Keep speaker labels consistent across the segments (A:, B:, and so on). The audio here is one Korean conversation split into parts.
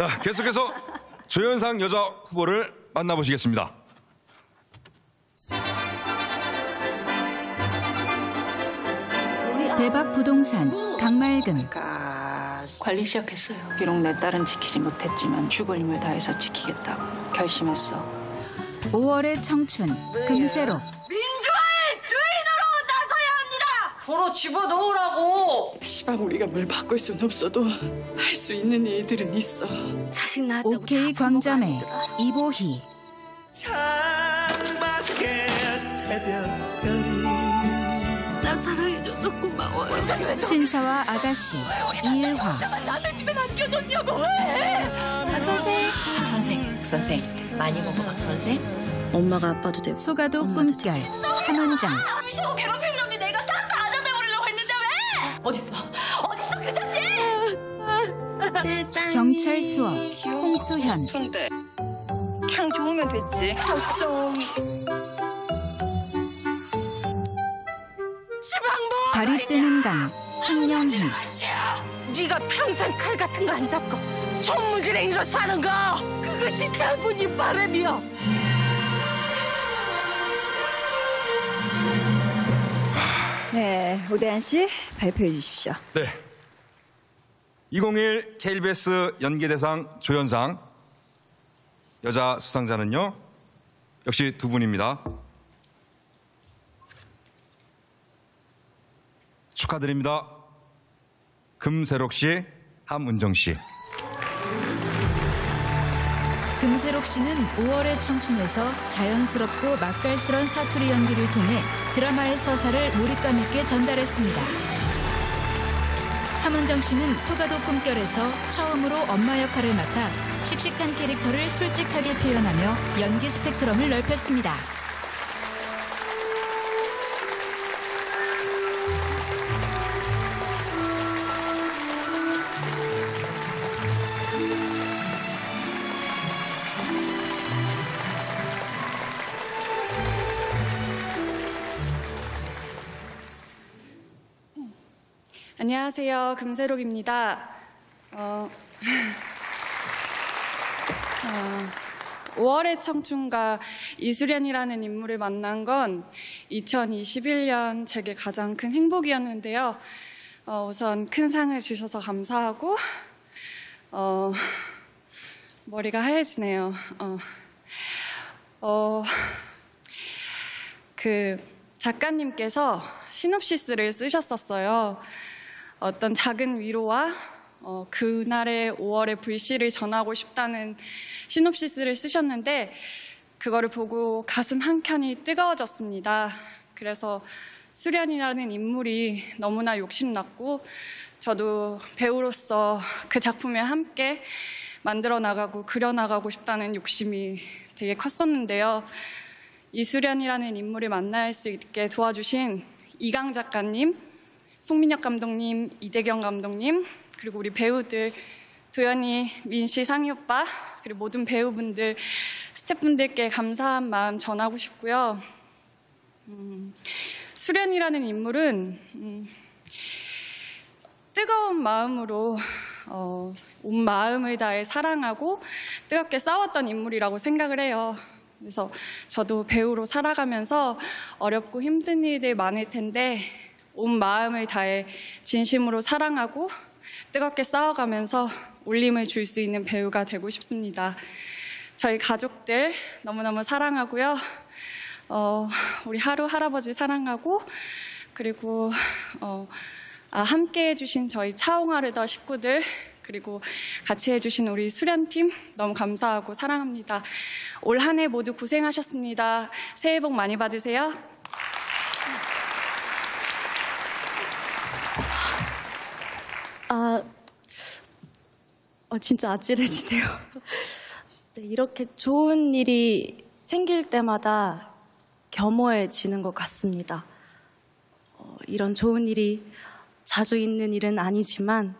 A: 자, 계속해서 조연상 여자 후보를 만나보시겠습니다.
B: 대박 부동산 강말금
C: 관리 시작했어요. 비록 내 딸은 지키지 못했지만 죽을 힘을 다해서 지키겠다고 결심했어.
B: 5월의 청춘 금세록
D: 도로 집어넣으라고. 시방 우리가 뭘 바꿀 순 없어도 할 수 있는 일들은 있어.
E: 자식 낳았다고 거
B: 광자매. 이보희
E: 나 사랑해줘서 고마워요.
B: 신사와 아가씨 이일화
E: 남의 집에 남겨뒀냐고 왜? 박 선생. 박 선생. 박 선생. 많이 먹어 박 선생.
F: 엄마가 아빠도 되고
B: 소가도 꿈결 함은정
E: 무시하고 괴롭히는 놈 어딨어? 어딨어 그 자식?
B: 경찰 수업 홍수현
E: 근데 그냥 좋으면 됐지. 걱정.
B: 달이 뜨는 강 황영희
E: 네가 평생 칼 같은 거 안 잡고 총무지랭이로 사는 거 그것이 장군이 바람이야.
G: 네, 오대한 씨 발표해 주십시오.
A: 네. 2021 KBS 연기대상 조연상 여자 수상자는요, 역시 두 분입니다. 축하드립니다. 금세록 씨, 함은정 씨.
B: 금세록 씨는 5월의 청춘에서 자연스럽고 맛깔스런 사투리 연기를 통해 드라마의 서사를 몰입감 있게 전달했습니다. 함은정 씨는 소가도 꿈결에서 처음으로 엄마 역할을 맡아 씩씩한 캐릭터를 솔직하게 표현하며 연기 스펙트럼을 넓혔습니다.
H: 안녕하세요. 금세록입니다. 어, 어, 5월의 청춘과 이수련이라는 인물을 만난 건 2021년 제게 가장 큰 행복이었는데요. 어, 우선 큰 상을 주셔서 감사하고, 어, 머리가 하얘지네요. 어, 어, 그 작가님께서 시놉시스를 쓰셨었어요. 어떤 작은 위로와 어, 그날의 5월의 불씨를 전하고 싶다는 시놉시스를 쓰셨는데 그거를 보고 가슴 한 켠이 뜨거워졌습니다. 그래서 수련이라는 인물이 너무나 욕심났고 저도 배우로서 그 작품에 함께 만들어 나가고 그려 나가고 싶다는 욕심이 되게 컸었는데요. 이수련이라는 인물을 만날 수 있게 도와주신 이강 작가님, 송민혁 감독님, 이대경 감독님, 그리고 우리 배우들 도연이, 민씨, 상희 오빠, 그리고 모든 배우분들, 스태프분들께 감사한 마음 전하고 싶고요. 음, 수련이라는 인물은 음, 뜨거운 마음으로 어, 온 마음을 다해 사랑하고 뜨겁게 싸웠던 인물이라고 생각을 해요. 그래서 저도 배우로 살아가면서 어렵고 힘든 일들 많을 텐데 온 마음을 다해 진심으로 사랑하고 뜨겁게 싸워가면서 울림을 줄 수 있는 배우가 되고 싶습니다. 저희 가족들 너무너무 사랑하고요. 어, 우리 하루 할아버지 사랑하고 그리고 어, 아, 함께 해주신 저희 차홍아르더 식구들 그리고 같이 해주신 우리 수련팀 너무 감사하고 사랑합니다. 올 한 해 모두 고생하셨습니다. 새해 복 많이 받으세요.
F: 아, 어, 진짜 아찔해지네요. 네, 이렇게 좋은 일이 생길 때마다 겸허해지는 것 같습니다. 어, 이런 좋은 일이 자주 있는 일은 아니지만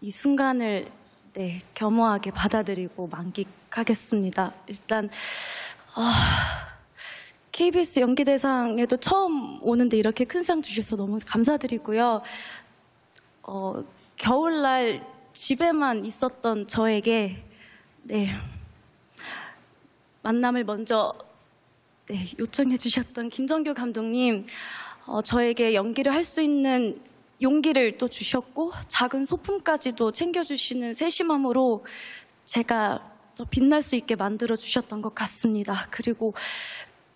F: 이 순간을 네, 겸허하게 받아들이고 만끽하겠습니다. 일단 아, KBS 연기대상에도 처음 오는데 이렇게 큰 상 주셔서 너무 감사드리고요. 어, 겨울날 집에만 있었던 저에게 네 만남을 먼저 네, 요청해 주셨던 김정규 감독님 어, 저에게 연기를 할 수 있는 용기를 또 주셨고 작은 소품까지도 챙겨주시는 세심함으로 제가 더 빛날 수 있게 만들어 주셨던 것 같습니다. 그리고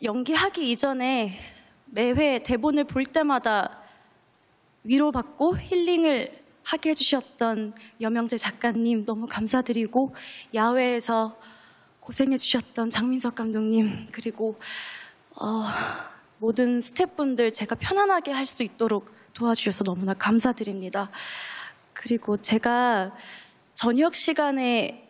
F: 연기하기 이전에 매회 대본을 볼 때마다 위로받고 힐링을 하게 해주셨던 여명재 작가님 너무 감사드리고 야외에서 고생해주셨던 장민석 감독님 그리고 어, 모든 스태프분들 제가 편안하게 할 수 있도록 도와주셔서 너무나 감사드립니다. 그리고 제가 저녁 시간에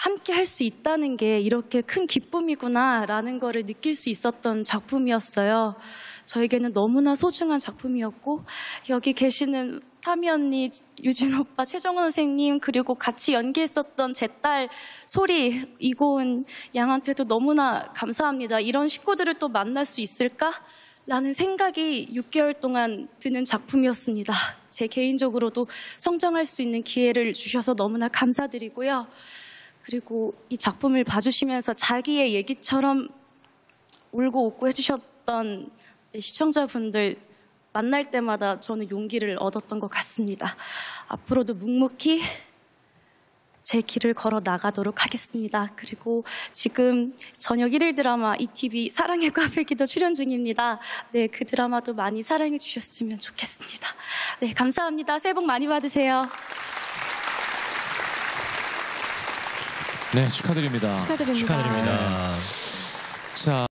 F: 함께 할 수 있다는 게 이렇게 큰 기쁨이구나라는 거를 느낄 수 있었던 작품이었어요. 저에게는 너무나 소중한 작품이었고 여기 계시는 타미 언니, 유진 오빠, 최정원 선생님 그리고 같이 연기했었던 제 딸 소리 이고은 양한테도 너무나 감사합니다. 이런 식구들을 또 만날 수 있을까? 라는 생각이 6개월 동안 드는 작품이었습니다. 제 개인적으로도 성장할 수 있는 기회를 주셔서 너무나 감사드리고요. 그리고 이 작품을 봐주시면서 자기의 얘기처럼 울고 웃고 해주셨던 시청자분들 만날 때마다 저는 용기를 얻었던 것 같습니다. 앞으로도 묵묵히 제 길을 걸어 나가도록 하겠습니다. 그리고 지금 저녁 1일 드라마 ETV 사랑의 꽈배기도 출연 중입니다. 네, 그 드라마도 많이 사랑해 주셨으면 좋겠습니다. 네, 감사합니다. 새해 복 많이 받으세요.
I: 네, 축하드립니다.
B: 축하드립니다.
I: 축하드립니다. 자.